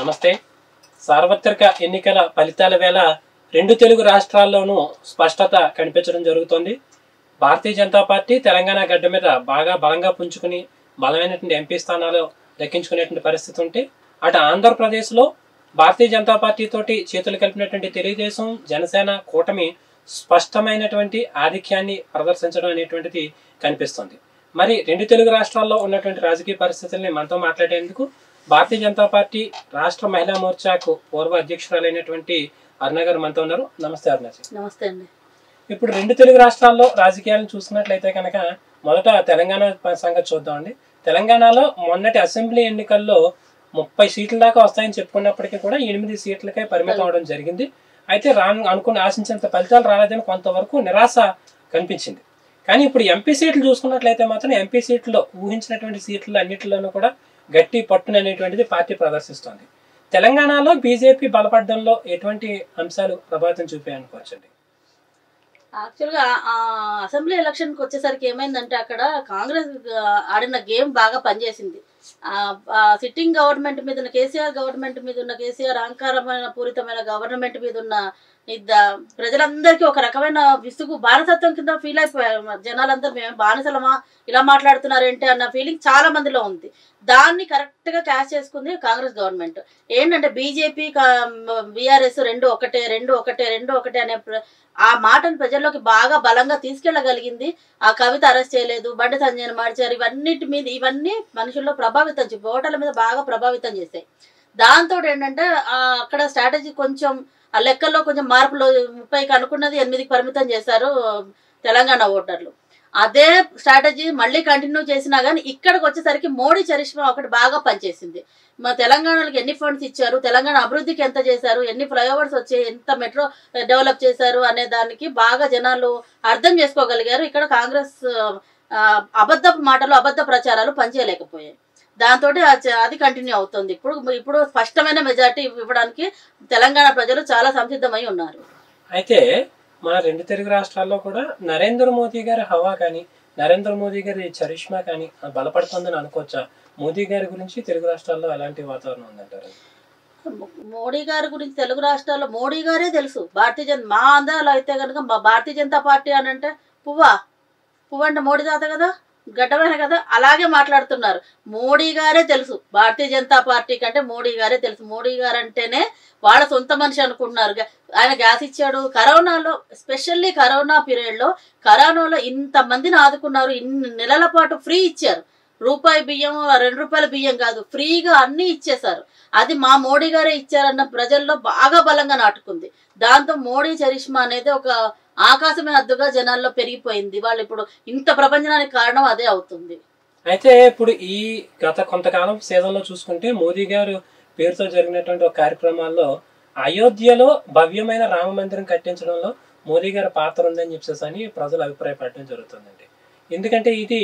నమస్తే. సార్వత్రిక ఎన్నికల ఫలితాల వేళ రెండు తెలుగు రాష్ట్రాల్లోనూ స్పష్టత కనిపించడం జరుగుతోంది. భారతీయ జనతా పార్టీ తెలంగాణ గడ్డ మీద బాగా బలంగా పుంజుకుని బలమైనటువంటి ఎంపీ స్థానాలు దక్కించుకునేటువంటి పరిస్థితి ఉంటే అటు ఆంధ్రప్రదేశ్లో భారతీయ జనతా పార్టీ తోటి చేతులు కలిపినటువంటి తెలుగుదేశం జనసేన కూటమి స్పష్టమైనటువంటి ఆధిక్యాన్ని ప్రదర్శించడం అనేటువంటిది కనిపిస్తుంది. మరి రెండు తెలుగు రాష్ట్రాల్లో ఉన్నటువంటి రాజకీయ పరిస్థితుల్ని మనతో మాట్లాడేందుకు భారతీయ జనతా పార్టీ రాష్ట్ర మహిళా మోర్చాకు పూర్వ అధ్యక్షురాలైనటువంటి అరుణ గారు మనతో ఉన్నారు. నమస్తే అరుణ. నమస్తే అండి. ఇప్పుడు రెండు తెలుగు రాష్ట్రాల్లో రాజకీయాలను చూసినట్లయితే కనుక మొదట తెలంగాణ సంగతి చూద్దామండి తెలంగాణలో మొన్నటి అసెంబ్లీ ఎన్నికల్లో ముప్పై సీట్ల దాకా వస్తాయని చెప్పుకున్నప్పటికీ కూడా ఎనిమిది సీట్లకే పరిమితం అవడం జరిగింది. అయితే రాను అనుకుని ఆశించినంత ఫలితాలు రాలేదని కొంతవరకు నిరాశ కనిపించింది. కానీ ఇప్పుడు ఎంపీ సీట్లు చూసుకున్నట్లయితే మాత్రం ఎంపీ సీట్లో ఊహించినటువంటి సీట్లు అన్నిటిలోనూ కూడా గట్టి పట్టున అనేటువంటిది పార్టీ ప్రదర్శిస్తోంది. తెలంగాణలో బీజేపీ బలపడడంలో ఎటువంటి అంశాలు ప్రభావితం చూపాయి అనుకోవచ్చండి? యాక్చువల్గా ఆ అసెంబ్లీ ఎలక్షన్కి వచ్చేసరికి ఏమైందంటే అక్కడ కాంగ్రెస్ ఆడిన గేమ్ బాగా పనిచేసింది. సిట్టింగ్ గవర్నమెంట్ మీద ఉన్న కేసీఆర్ గవర్నమెంట్ మీద ఉన్న కేసీఆర్ అహంకారమైన పూరితమైన గవర్నమెంట్ మీద ఉన్న ఇద్ద ప్రజలందరికీ ఒక రకమైన విసుగు బానిసత్వం కింద ఫీల్ అయిపోయారు. జనాలందరూ మేము బానిసలమా? ఇలా మాట్లాడుతున్నారేంటి అన్న ఫీలింగ్ చాలా మందిలో ఉంది. దాన్ని కరెక్ట్గా క్యాష్ చేసుకుంది కాంగ్రెస్ గవర్నమెంట్ ఏంటంటే బీజేపీ బీఆర్ఎస్ రెండు ఒకటే రెండు ఒకటే రెండు ఒకటే అనే ఆ మాటను ప్రజల్లోకి బాగా బలంగా తీసుకెళ్ళగలిగింది ఆ కవిత అరెస్ట్ చేయలేదు బండి సంజయ్ మార్చారు. ఇవన్నిటి మీద ఇవన్నీ మనుషుల్లో ప్రభావితం ఓటర్ల మీద బాగా ప్రభావితం చేశాయి. దాంతో ఏంటంటే ఆ అక్కడ స్ట్రాటజీ కొంచెం ఆ లెక్కల్లో కొంచెం మార్పులు ముప్పైకి అనుకున్నది ఎనిమిదికి పరిమితం చేశారు తెలంగాణ ఓటర్లు. అదే స్ట్రాటజీ మళ్ళీ కంటిన్యూ చేసినా కానీ ఇక్కడికి వచ్చేసరికి మోడీ చరిష్మా ఒకటి బాగా పనిచేసింది. మా తెలంగాణకి ఎన్ని ఫండ్స్ ఇచ్చారు? తెలంగాణ అభివృద్ధికి ఎంత చేశారు? ఎన్ని ఫ్లైఓవర్స్ వచ్చాయి ఎంత మెట్రో డెవలప్ చేశారు అనే దానికి బాగా జనాలు అర్థం చేసుకోగలిగారు. ఇక్కడ కాంగ్రెస్ అబద్ధ మాటలు అబద్ధ ప్రచారాలు పనిచేయలేకపోయాయి. దాంతో అది కంటిన్యూ అవుతుంది. ఇప్పుడు ఇప్పుడు స్పష్టమైన మెజార్టీ ఇవ్వడానికి తెలంగాణ ప్రజలు చాలా సంసిద్ధమై ఉన్నారు. అయితే మన రెండు తెలుగు రాష్ట్రాల్లో కూడా నరేంద్ర మోదీ గారి హవా కానీ నరేంద్ర మోదీ గారి చరిష్మా కానీ బలపడుతుందని అనుకోవచ్చా? మోదీ గారి గురించి తెలుగు రాష్ట్రాల్లో ఎలాంటి వాతావరణం ఉందంటారు? మోడీ గారి గురించి తెలుగు రాష్ట్రాల్లో మోడీ గారే తెలుసు. భారతీయ జనతా మా ఆంధ్రాలో అయితే కనుక మా భారతీయ జనతా పార్టీ అని అంటే పువ్వా? పువ్వు అంటే మోడీ తాత కదా? గడ్డమైన కదా అలాగే మాట్లాడుతున్నారు. మోడీ గారే తెలుసు. భారతీయ జనతా పార్టీ కంటే మోడీ గారే తెలుసు. మోడీ గారు అంటేనే వాళ్ళ సొంత మనిషి అనుకుంటున్నారు. ఆయన గ్యాస్ ఇచ్చాడు. కరోనాలో స్పెషల్లీ కరోనా పీరియడ్లో కరోనాలో ఇంత మందిని ఆదుకున్నారు. ఇన్ని నెలల పాటు ఫ్రీ ఇచ్చారు. రూపాయి బియ్యం రెండు రూపాయల బియ్యం కాదు ఫ్రీగా అన్ని ఇచ్చేశారు. అది మా మోడీ గారే ఇచ్చారన్న ప్రజల్లో బాగా బలంగా నాటుకుంది. దాంతో మోడీ చరిష్మా అనేది ఒక ఆకాశమే అద్దుగా జనాల్లో పెరిగిపోయింది. వాళ్ళు ఇప్పుడు ఇంత ప్రపంచానికి కారణం అదే అవుతుంది. అయితే ఇప్పుడు ఈ గత కొంతకాలం సీజన్లో చూసుకుంటే మోదీ గారు పేరుతో జరిగినటువంటి ఒక కార్యక్రమాల్లో అయోధ్యలో భవ్యమైన రామ మందిరం కట్టించడంలో మోదీ గారి పాత్ర ఉందని చెప్పేసి అని ప్రజలు అభిప్రాయపడడం జరుగుతుందండి. ఎందుకంటే ఇది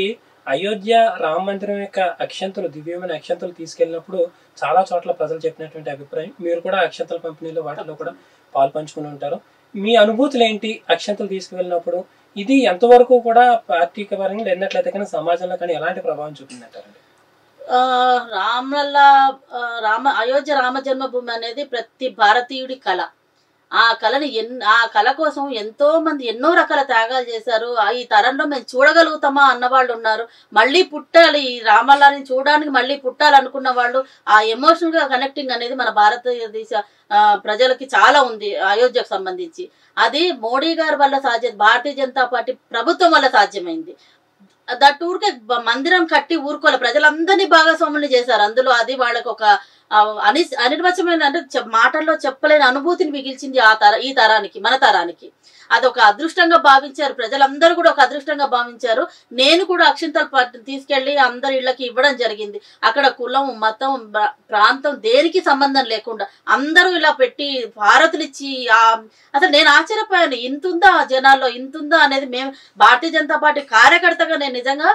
అయోధ్య రామ మందిరం యొక్క అక్షంతలు దివ్యమైన అక్షంతలు తీసుకెళ్ళినప్పుడు చాలా చోట్ల ప్రజలు చెప్పినటువంటి అభిప్రాయం. మీరు కూడా అక్షంతల పంపిణీలో వాటిలో కూడా పాలు పంచుకుని ఉంటారు. మీ అనుభూతులు ఏంటి? అక్షంతలు తీసుకువెళ్ళినప్పుడు ఇది ఎంతవరకు కూడా పార్టీకి పరంగా లేనట్లయితే కానీ సమాజంలో కానీ ఎలాంటి ప్రభావం చూపిందంటారండి? రామల రామ అయోధ్య రామ జన్మభూమి అనేది ప్రతి భారతీయుడి కళ. ఆ కళని ఎన్ ఆ కళ కోసం ఎంతో మంది ఎన్నో రకాల త్యాగాలు చేశారు. ఆ ఈ తరంలో మేము చూడగలుగుతామా అన్న వాళ్ళు ఉన్నారు. మళ్ళీ పుట్టాలి ఈ రామల్లాని చూడడానికి మళ్ళీ పుట్టాలనుకున్న వాళ్ళు ఆ ఎమోషనల్గా కనెక్టింగ్ అనేది మన భారతదేశ ప్రజలకి చాలా ఉంది అయోధ్యకు సంబంధించి. అది మోడీ గారి వల్ల సాధ్యం భారతీయ జనతా పార్టీ ప్రభుత్వం వల్ల సాధ్యమైంది. దట్ ఊరికే మందిరం కట్టి ఊరుకోలే ప్రజలందరినీ భాగస్వాములు చేశారు. అందులో అది వాళ్ళకి ఒక అని అనిర్వచమైన అంటే మాటల్లో చెప్పలేని అనుభూతిని మిగిల్చింది ఆ తర ఈ తరానికి మన తరానికి. అదొక అదృష్టంగా భావించారు. ప్రజలందరూ కూడా ఒక అదృష్టంగా భావించారు. నేను కూడా అక్షింతలు పట్టు తీసుకెళ్ళి అందరి ఇళ్ళకి ఇవ్వడం జరిగింది. అక్కడ కులం మతం ప్రాంతం దేనికి సంబంధం లేకుండా అందరూ ఇలా పెట్టి భారతులిచ్చి ఆ అసలు నేను ఆశ్చర్యపోయాను. ఇంతుందా జనాల్లో ఇంతుందా అనేది మేము భారతీయ జనతా పార్టీ కార్యకర్తగా నేను నిజంగా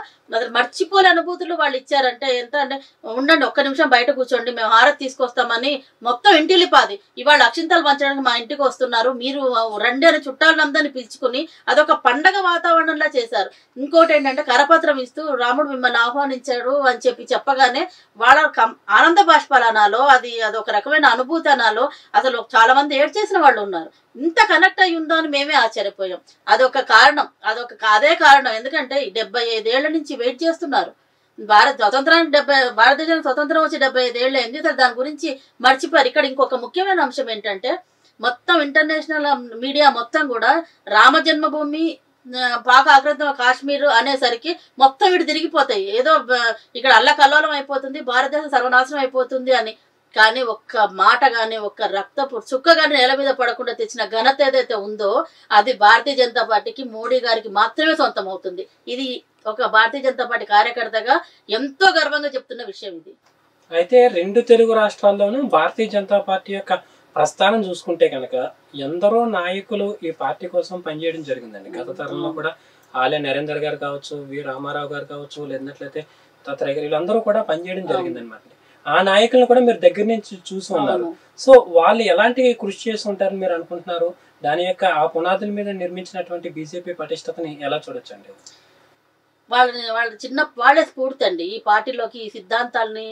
మర్చిపోలే అనుభూతులు వాళ్ళు ఇచ్చారంటే ఎంత అంటే ఉండండి ఒక్క నిమిషం బయట కూర్చోండి మేము హారతి తీసుకొస్తామని మొత్తం ఇంటిలిపాది ఇవాళ అక్షింతలు పంచడానికి మా ఇంటికి వస్తున్నారు. మీరు రండి అని చుట్టాలందరినీ పిలుచుకుని అదొక పండగ వాతావరణంలా చేశారు. ఇంకోటి ఏంటంటే కరపత్రం ఇస్తూ రాముడు మిమ్మల్ని ఆహ్వానించాడు అని చెప్పి చెప్పగానే వాళ్ళ కం- ఆనంద బాష్పాలనాలో అది అదొక రకమైన అనుభూతి అనాలో అసలు చాలా మంది ఏడ్ చేసిన వాళ్ళు ఉన్నారు. ఇంత కనెక్ట్ అయి ఉందో అని మేమే ఆశ్చర్యపోయాం. అదొక కారణం అదొక అదే కారణం. ఎందుకంటే డెబ్బై ఐదేళ్ళ నుంచి వెయిట్ చేస్తున్నారు. భారత స్వతంత్రానికి డెబ్బై భారతదేశానికి స్వతంత్రం వచ్చి డెబ్బై ఐదేళ్ళు అయింది దాని గురించి మర్చిపోయారు. ఇక్కడ ఇంకొక ముఖ్యమైన అంశం ఏంటంటే మొత్తం ఇంటర్నేషనల్ మీడియా మొత్తం కూడా రామ జన్మభూమి బాగా పాక ఆక్రమిత కాశ్మీర్ అనేసరికి మొత్తం వీడు తిరిగిపోతాయి. ఏదో ఇక్కడ అల్లకల్లోలం అయిపోతుంది భారతదేశం సర్వనాశనం అయిపోతుంది అని. కానీ ఒక్క మాట కానీ ఒక్క రక్తపు చుక్క కానీ నేల మీద పడకుండా తెచ్చిన ఘనత ఏదైతే ఉందో అది భారతీయ జనతా పార్టీకి మోడీ గారికి మాత్రమే సొంతం అవుతుంది ఇది ఒక భారతీయ జనతా పార్టీ కార్యకర్తగా ఎంతో గర్వంగా చెప్తున్న విషయం ఇది. అయితే రెండు తెలుగు రాష్ట్రాల్లోనూ భారతీయ జనతా పార్టీ యొక్క ప్రస్థానం చూసుకుంటే కనుక ఎందరో నాయకులు ఈ పార్టీ కోసం పనిచేయడం జరిగిందండి. గత తరంలో కూడా ఆలయ నరేందర్ గారు కావచ్చు వి రామారావు గారు కావచ్చు లేదంట్లయితే దత్తాత్రేయ గారు వీళ్ళందరూ కూడా పనిచేయడం జరిగింది అనమాట ఆ నాయకులను కూడా మీరు దగ్గర నుంచి చూసి ఉన్నారు. సో వాళ్ళు ఎలాంటి కృషి చేసి ఉంటారని మీరు అనుకుంటున్నారు? దాని యొక్క ఆ పునాదుల మీద నిర్మించినటువంటి బీజేపీ పటిష్టతని ఎలా చూడొచ్చండి? వాళ్ళని వాళ్ళ చిన్న వాళ్ళే స్ఫూర్తి అండి ఈ పార్టీలోకి ఈ సిద్ధాంతాలని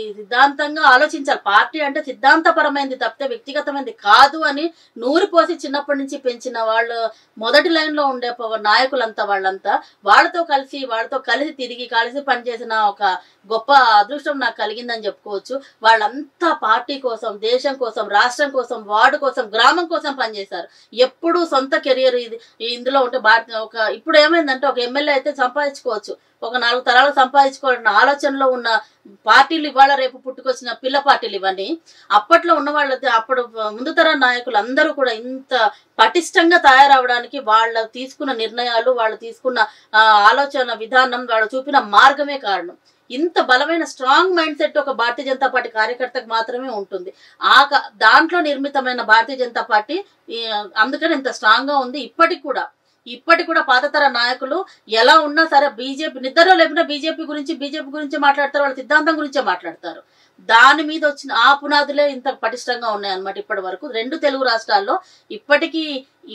ఈ సిద్ధాంతంగా ఆలోచించాలి. పార్టీ అంటే సిద్ధాంతపరమైనది తప్పితే వ్యక్తిగతమైనది కాదు అని నూరు పోసి చిన్నప్పటి నుంచి పెంచిన వాళ్ళు మొదటి లైన్లో ఉండే నాయకులంతా వాళ్ళంతా వాళ్ళతో కలిసి వాళ్ళతో కలిసి తిరిగి కలిసి పనిచేసిన ఒక గొప్ప అదృష్టం నాకు కలిగిందని చెప్పుకోవచ్చు. వాళ్ళంతా పార్టీ కోసం దేశం కోసం రాష్ట్రం కోసం వార్డు కోసం గ్రామం కోసం పనిచేశారు. ఎప్పుడు సొంత కెరియర్ ఇది ఇందులో ఉంటే భారత ఒక ఇప్పుడు ఏమైందంటే ఒక ఎమ్మెల్యే అయితే సంపాదించుకోవచ్చు. ఒక నాలుగు తరాలు సంపాదించుకోవాలన్న ఆలోచనలో ఉన్న పార్టీలు ఇవాళ రేపు పుట్టుకొచ్చిన పిల్ల పార్టీలు ఇవన్నీ అప్పట్లో ఉన్న వాళ్ళది అప్పుడు ముందు తరం నాయకులు అందరూ కూడా ఇంత పటిష్టంగా తయారవడానికి వాళ్ళ తీసుకున్న నిర్ణయాలు వాళ్ళు తీసుకున్న ఆలోచన విధానం వాళ్ళు చూపిన మార్గమే కారణం. ఇంత బలమైన స్ట్రాంగ్ మైండ్ సెట్ ఒక భారతీయ జనతా పార్టీ కార్యకర్తకు మాత్రమే ఉంటుంది. ఆ దాంట్లో నిర్మితమైన భారతీయ జనతా పార్టీ అందుకని ఇంత స్ట్రాంగ్గా ఉంది ఇప్పటికి కూడా. ఇప్పటి కూడా పాతతర నాయకులు ఎలా ఉన్నా సరే బీజేపీ నిద్రలో లేకుండా బీజేపీ గురించి బీజేపీ గురించి మాట్లాడతారు వాళ్ళ సిద్ధాంతం గురించే మాట్లాడతారు. దాని మీద వచ్చిన ఆ పునాదులే ఇంత పటిష్టంగా ఉన్నాయి అన్నమాట ఇప్పటి వరకు. రెండు తెలుగు రాష్ట్రాల్లో ఇప్పటికీ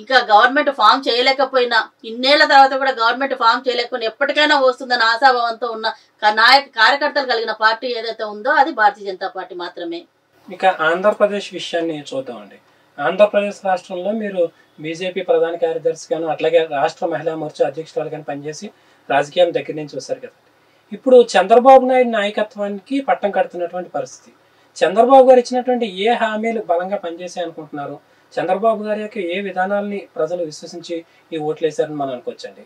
ఇంకా గవర్నమెంట్ ఫామ్ చేయలేకపోయినా ఇన్నేళ్ళ తర్వాత కూడా గవర్నమెంట్ ఫామ్ చేయలేకపోయినా ఎప్పటికైనా వస్తుందని ఆశాభావంతో ఉన్న నాయక కార్యకర్తలు కలిగిన పార్టీ ఏదైతే ఉందో అది భారతీయ జనతా పార్టీ మాత్రమే. ఇక ఆంధ్రప్రదేశ్ విషయాన్ని చూద్దామండి. ఆంధ్రప్రదేశ్ రాష్ట్రంలో మీరు బీజేపీ ప్రధాన కార్యదర్శిగాను అట్లాగే రాష్ట్ర మహిళా మోర్చా అధ్యక్షురాలుగాను పనిచేసి రాజకీయం దగ్గర నుంచి చూస్తారు కదా. ఇప్పుడు చంద్రబాబు నాయుడు నాయకత్వానికి పట్టం కడుతున్నటువంటి పరిస్థితి. చంద్రబాబు గారు ఇచ్చినటువంటి ఏ హామీలు బలంగా పనిచేసాయి అనుకుంటున్నారు? చంద్రబాబు గారి యొక్క ఏ విధానాల్ని ప్రజలు విశ్వసించి ఈ ఓట్లు వేశారని మనం అనుకోవచ్చండి.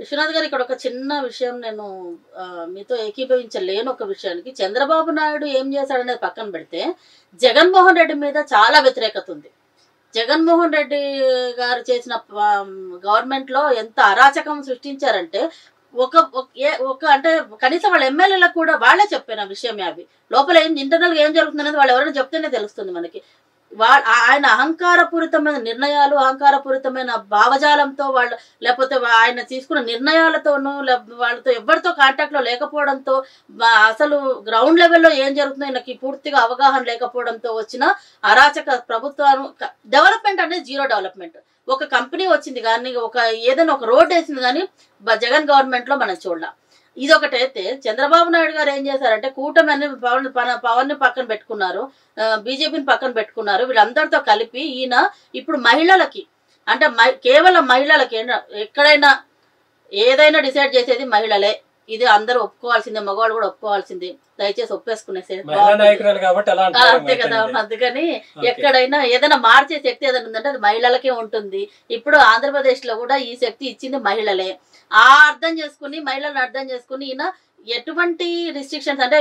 విశ్వనాథ్ గారు ఇక్కడ ఒక చిన్న విషయం నేను మీతో ఏకీభవించలేను ఒక విషయానికి. చంద్రబాబు నాయుడు ఏం చేశాడనేది పక్కన పెడితే జగన్మోహన్ రెడ్డి మీద చాలా వ్యతిరేకత ఉంది. జగన్మోహన్ రెడ్డి గారు చేసిన గవర్నమెంట్లో ఎంత అరాచకం సృష్టించారంటే ఒక ఒక- ఏ- ఒక అంటే కనీసం వాళ్ళ ఎమ్మెల్యేలకు కూడా వాళ్ళే చెప్పాను ఆ విషయం అవి. లోపల ఏం ఇంటర్నల్గా ఏం జరుగుతుంది అనేది వాళ్ళు ఎవరైనా చెప్తేనే తెలుస్తుంది మనకి. వా- ఆయన అహంకారపూరితమైన నిర్ణయాలు అహంకారపూరితమైన భావజాలంతో వాళ్ళు లేకపోతే ఆయన తీసుకున్న నిర్ణయాలతోనూ వాళ్ళతో ఎవరితో కాంటాక్ట్లో లేకపోవడంతో అసలు గ్రౌండ్ లెవెల్లో ఏం జరుగుతుందో ఈయనకి పూర్తిగా అవగాహన లేకపోవడంతో వచ్చిన అరాచక ప్రభుత్వం డెవలప్మెంట్ అనేది జీరో డెవలప్మెంట్. ఒక కంపెనీ వచ్చింది కానీ ఒక ఏదైనా ఒక రోడ్ వేసింది కానీ జగన్ గవర్నమెంట్లో మనం చూడలేం. ఇది ఒకటైతే చంద్రబాబు నాయుడు గారు ఏం చేశారంటే కూటమి పవన్ పవన్ని పక్కన పెట్టుకున్నారు. బీజేపీని పక్కన పెట్టుకున్నారు. వీళ్ళందరితో కలిపి ఈయన ఇప్పుడు మహిళలకి అంటే కేవలం మహిళలకి ఎక్కడైనా ఏదైనా డిసైడ్ చేసేది మహిళలే. ఇది అందరూ ఒప్పుకోవాల్సిందే మగవాళ్ళు కూడా ఒప్పుకోవాల్సిందే. దయచేసి ఒప్పేసుకునేసేది అంటారు అంతే కదా. అందుకని. ఎక్కడైనా ఏదైనా మార్చే శక్తి ఏదైనా ఉందంటే అది మహిళలకే ఉంటుంది. ఇప్పుడు ఆంధ్రప్రదేశ్లో కూడా ఈ శక్తి ఇచ్చింది మహిళలే. ఆ అర్థం చేసుకుని మహిళలను అర్థం చేసుకుని ఈయన ఎటువంటి రిస్ట్రిక్షన్స్ అంటే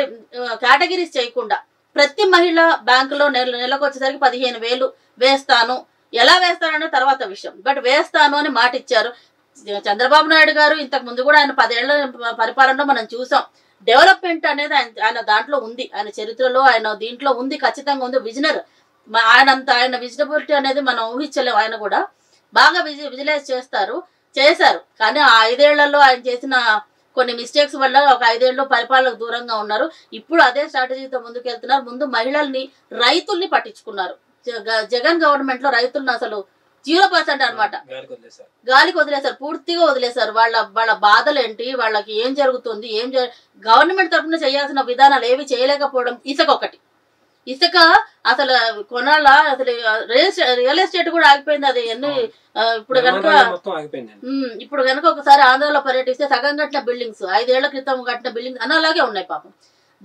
కేటగిరీస్ చేయకుండా ప్రతి మహిళ బ్యాంకులో నెల నెలకు వచ్చేసరికి పదిహేను వేలు వేస్తాను. ఎలా వేస్తాననే తర్వాత విషయం. బట్ వేస్తాను అని మాట ఇచ్చారు. చంద్రబాబు నాయుడు గారు ఇంతకు ముందు కూడా ఆయన పదేళ్ళ పరిపాలనలో మనం చూసాం. డెవలప్మెంట్ అనేది ఆయన ఆయన దాంట్లో ఉంది. ఆయన చరిత్రలో ఆయన దీంట్లో ఉంది ఖచ్చితంగా ఉంది. విజనర్ ఆయన అంత ఆయన విజిటబిలిటీ అనేది మనం ఊహించలేము ఆయన కూడా బాగా విజి విజిలైజ్ చేస్తారు. చేశారు. కానీ ఆ ఐదేళ్ళలో ఆయన చేసిన కొన్ని మిస్టేక్స్ వల్ల ఒక ఐదేళ్ళు పరిపాలనకు దూరంగా ఉన్నారు. ఇప్పుడు అదే స్ట్రాటజీతో ముందుకెళ్తున్నారు. ముందు మహిళల్ని రైతుల్ని పట్టించుకున్నారు. జగ- జగన్ గవర్నమెంట్లో రైతులను అసలు జీరో పర్సెంట్ అనమాట గాలికి వదిలేశారు. పూర్తిగా వదిలేశారు. వాళ్ళ వాళ్ళ బాధలు ఏంటి వాళ్ళకి ఏం జరుగుతుంది? ఏం గవర్నమెంట్ తరఫున చేయాల్సిన విధానాలు ఏవి చేయలేకపోవడం ఇసుక ఒకటి. ఇసుక అసలు కొనాల? అసలు రియల్ ఎస్టేట్ కూడా ఆగిపోయింది. అది ఎన్ని ఇప్పుడు కనుక ఇప్పుడు కనుక ఒకసారి ఆంధ్రలో పర్యటిస్తే సగం కట్టిన బిల్డింగ్స్ ఐదేళ్ళ క్రితం కట్టిన బిల్డింగ్స్ అలాగే ఉన్నాయి పాపం.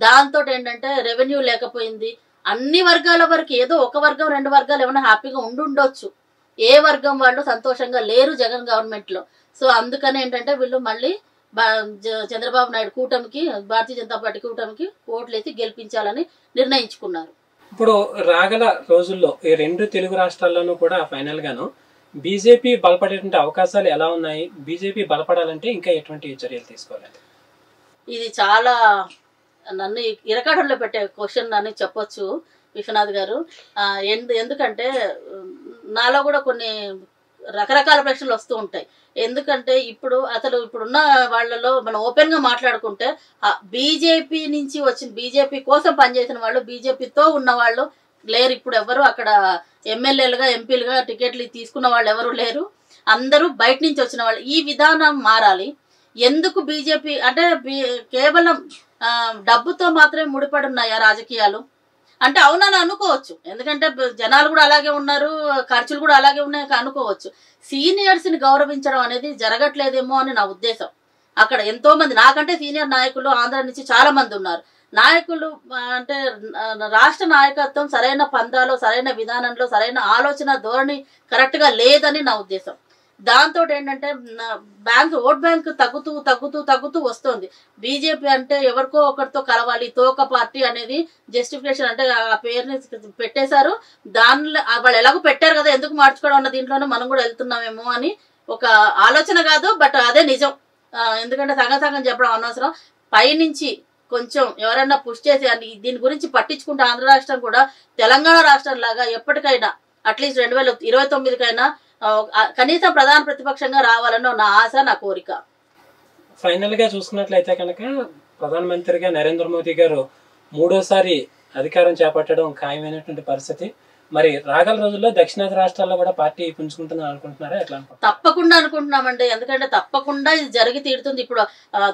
దాంతో ఏంటంటే రెవెన్యూ లేకపోయింది. అన్ని వర్గాల వరకు ఏదో ఒక వర్గం రెండు వర్గాలు ఏమైనా హ్యాపీగా ఉండుండొచ్చు ఏ వర్గం వాళ్ళు సంతోషంగా లేరు జగన్ గవర్నమెంట్లో. సో అందుకని ఏంటంటే వీళ్ళు మళ్ళీ చంద్రబాబు నాయుడు కూటమికి భారతీయ జనతా పార్టీ కూటమికి ఓట్లేసి గెలిపించాలని నిర్ణయించుకున్నారు. ఇప్పుడు రాగల రోజుల్లో ఈ రెండు తెలుగు రాష్ట్రాల్లోనూ కూడా ఫైనల్ గాను బీజేపీ బలపడేటువంటి అవకాశాలు ఎలా ఉన్నాయి? బీజేపీ బలపడాలంటే ఇంకా ఎటువంటి చర్యలు తీసుకోవాలి? ఇది చాలా నన్ను ఇరకాటంలో పెట్టే క్వశ్చన్ అని చెప్పొచ్చు విశ్వనాథ్ గారు. ఎందుకంటే నాలో కూడా కొన్ని రకరకాల ప్రశ్నలు వస్తూ ఉంటాయి. ఎందుకంటే ఇప్పుడు అసలు ఇప్పుడున్న వాళ్ళలో మనం ఓపెన్గా మాట్లాడుకుంటే బీజేపీ నుంచి వచ్చిన బీజేపీ కోసం పనిచేసిన వాళ్ళు బీజేపీతో ఉన్న వాళ్ళు లేరు. ఇప్పుడు ఎవరు అక్కడ ఎమ్మెల్యేలుగా ఎంపీలుగా టికెట్లు తీసుకున్న వాళ్ళు ఎవరు లేరు. అందరూ బయట నుంచి వచ్చిన వాళ్ళు. ఈ విధానం మారాలి. ఎందుకు బీజేపీ అంటే కేవలం డబ్బుతో మాత్రమే ముడిపడి ఉన్నాయా రాజకీయాలు? అంటే అవునని అనుకోవచ్చు. ఎందుకంటే జనాలు కూడా అలాగే ఉన్నారు ఖర్చులు కూడా అలాగే ఉన్నాయి అనుకోవచ్చు. సీనియర్స్ని గౌరవించడం అనేది జరగట్లేదేమో అని నా ఉద్దేశం. అక్కడ ఎంతో మంది నాకంటే సీనియర్ నాయకులు ఆంధ్ర నుంచి చాలా మంది ఉన్నారు. నాయకులు అంటే రాష్ట్ర నాయకత్వం సరైన పందాలో సరైన విధానంలో సరైన ఆలోచన ధోరణి కరెక్ట్గా లేదని నా ఉద్దేశం. దాంతో ఏంటంటే బ్యాంక్ ఓట్ బ్యాంక్ తగ్గుతూ తగ్గుతూ తగ్గుతూ వస్తుంది. బీజేపీ అంటే ఎవరికో ఒకరితో కలవాలి తోక పార్టీ అనేది జస్టిఫికేషన్ అంటే ఆ పేరుని పెట్టేశారు. దానిలో వాళ్ళు ఎలాగో పెట్టారు కదా ఎందుకు మార్చుకోవడం అన్న దీంట్లోనే మనం కూడా వెళ్తున్నామేమో అని ఒక ఆలోచన కాదు బట్ అదే నిజం. ఎందుకంటే సగం సగం చెప్పడం అనవసరం. పైనుంచి కొంచెం ఎవరైనా పుష్ చేసి దీని గురించి పట్టించుకుంటే ఆంధ్ర రాష్ట్రం కూడా తెలంగాణ రాష్ట్రం లాగా ఎప్పటికైనా అట్లీస్ట్ రెండు వేల ఇరవై తొమ్మిదికైనా కనీసం ప్రధాన ప్రతిపక్షంగా రావాలని నా ఆశ నా కోరిక. ఫైనల్గా చూసుకున్నట్లయితే కనుక ప్రధానమంత్రిగా నరేంద్ర మోదీ గారు మూడోసారి అధికారం చేపట్టడం ఖాయమైనటువంటి పరిస్థితి. మరి రాగల రోజుల్లో దక్షిణాది రాష్ట్రాల్లో కూడా పార్టీ పుంజుకుంటుందని అనుకుంటున్నారా? ఎట్లా తప్పకుండా అనుకుంటున్నామండి. ఎందుకంటే తప్పకుండా ఇది జరిగి తీరుతుంది. ఇప్పుడు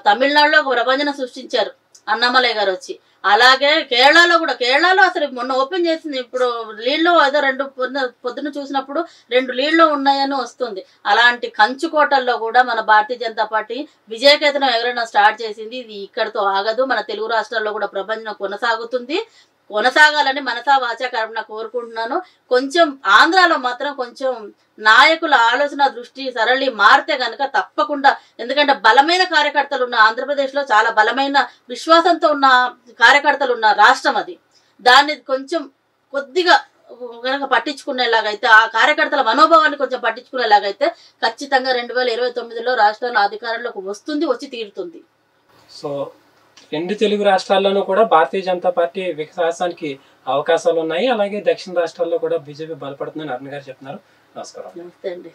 తమిళనాడులో ఒక ప్రభంజన సృష్టించారు అన్నమలై గారు వచ్చి. అలాగే కేరళలో కూడా కేరళలో అసలు మొన్న ఓపెన్ చేసింది ఇప్పుడు నీళ్ళు ఏదో రెండు పొద్దున పొద్దున చూసినప్పుడు రెండు నీళ్ళు ఉన్నాయని వస్తుంది. అలాంటి కంచుకోటల్లో కూడా మన భారతీయ జనతా పార్టీ విజయకేతనం ఎవరైనా స్టార్ట్ చేసింది ఇది ఇక్కడితో ఆగదు. మన తెలుగు రాష్ట్రాల్లో కూడా ప్రపంచం కొనసాగుతుంది. కొనసాగాలని మనసా వాచా కర్మన కోరుకుంటున్నాను. కొంచెం ఆంధ్రాలో మాత్రం కొంచెం నాయకుల ఆలోచన దృష్టి సరళి మారితే గనక తప్పకుండా. ఎందుకంటే బలమైన కార్యకర్తలు ఉన్న ఆంధ్రప్రదేశ్లో చాలా బలమైన విశ్వాసంతో ఉన్న కార్యకర్తలు ఉన్న రాష్ట్రం అది. దాన్ని కొంచెం కొద్దిగా గనక పట్టించుకునేలాగైతే ఆ కార్యకర్తల మనోభావాన్ని కొంచెం పట్టించుకునేలాగైతే ఖచ్చితంగా రెండు వేల ఇరవై తొమ్మిదిలో రాష్ట్రంలో అధికారంలోకి వస్తుంది వచ్చి తీరుతుంది. సో రెండు తెలుగు రాష్ట్రాల్లోనూ కూడా భారతీయ జనతా పార్టీ వికాసానికి అవకాశాలు ఉన్నాయి అలాగే దక్షిణ రాష్ట్రాల్లో కూడా బీజేపీ బలపడుతుందని అరుణ్ గారు చెప్తున్నారు నమస్కారం. నమస్తే అండి.